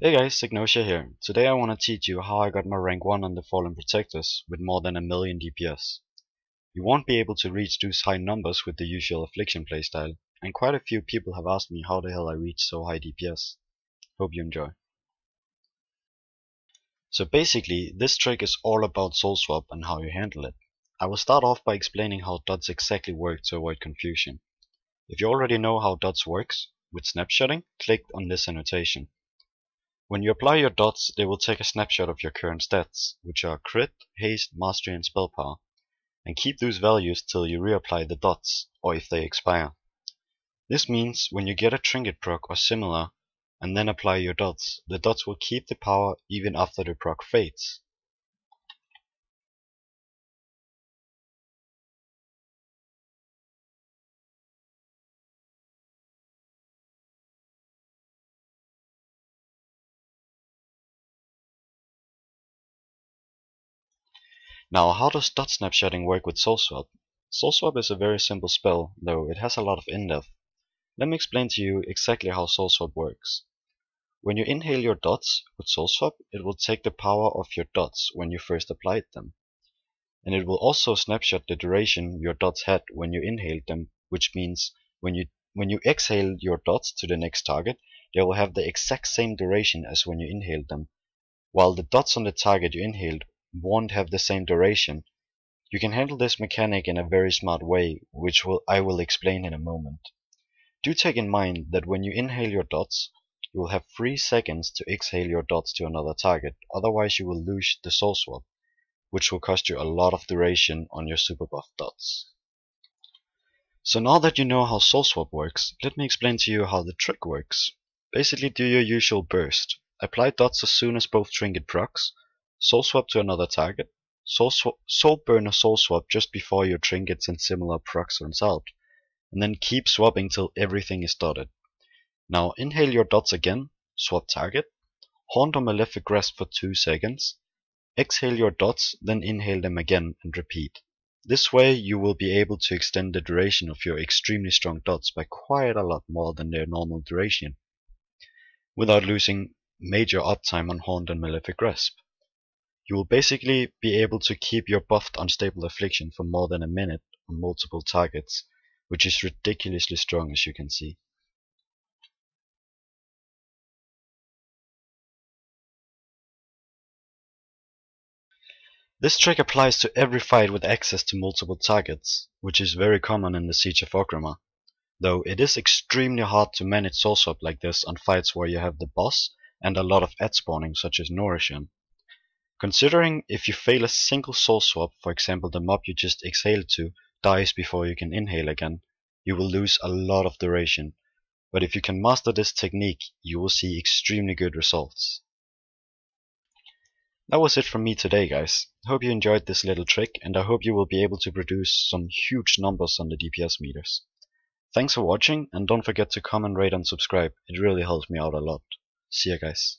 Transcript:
Hey guys, Ignocia here. Today I want to teach you how I got my rank 1 on the Fallen Protectors with more than a million DPS. You won't be able to reach those high numbers with the usual Affliction playstyle, and quite a few people have asked me how the hell I reached so high DPS. Hope you enjoy. So basically, this trick is all about Soul Swap and how you handle it. I will start off by explaining how dots exactly work to avoid confusion. If you already know how dots works, with snapshotting, click on this annotation. When you apply your dots, they will take a snapshot of your current stats, which are crit, haste, mastery and spell power, and keep those values till you reapply the dots, or if they expire. This means when you get a trinket proc or similar, and then apply your dots, the dots will keep the power even after the proc fades. Now, how does dot snapshotting work with Soul Swap? Soul Swap is a very simple spell, though it has a lot of in-depth. Let me explain to you exactly how Soul Swap works. When you inhale your dots with Soul Swap, it will take the power of your dots when you first applied them. And it will also snapshot the duration your dots had when you inhaled them, which means when you when you exhale your dots to the next target, they will have the exact same duration as when you inhaled them, while the dots on the target you inhaled won't have the same duration. You can handle this mechanic in a very smart way, which will, I will explain in a moment. Do take in mind that when you inhale your dots, you will have 3 seconds to exhale your dots to another target, otherwise you will lose the soul swap, which will cost you a lot of duration on your super buff dots. So now that you know how soul swap works, let me explain to you how the trick works. Basically do your usual burst. Apply dots as soon as both trinket procs, Soul swap to another target. Soul, soul burn a soul swap just before your trinkets and similar procs runs out. And then keep swapping till everything is dotted. Now inhale your dots again, swap target, haunt or malefic grasp for 2 seconds, exhale your dots, then inhale them again and repeat. This way you will be able to extend the duration of your extremely strong dots by quite a lot more than their normal duration, without losing major uptime on haunt and malefic grasp. You will basically be able to keep your buffed unstable affliction for more than a minute on multiple targets, which is ridiculously strong as you can see. This trick applies to every fight with access to multiple targets, which is very common in the Siege of Orgrimmar, though it is extremely hard to manage soul swap like this on fights where you have the boss and a lot of ad spawning such as Norushen. Considering if you fail a single soul swap, for example the mob you just exhaled to dies before you can inhale again, you will lose a lot of duration. But if you can master this technique, you will see extremely good results. That was it from me today guys. Hope you enjoyed this little trick and I hope you will be able to produce some huge numbers on the DPS meters. Thanks for watching and don't forget to comment, rate and subscribe, it really helps me out a lot. See ya guys.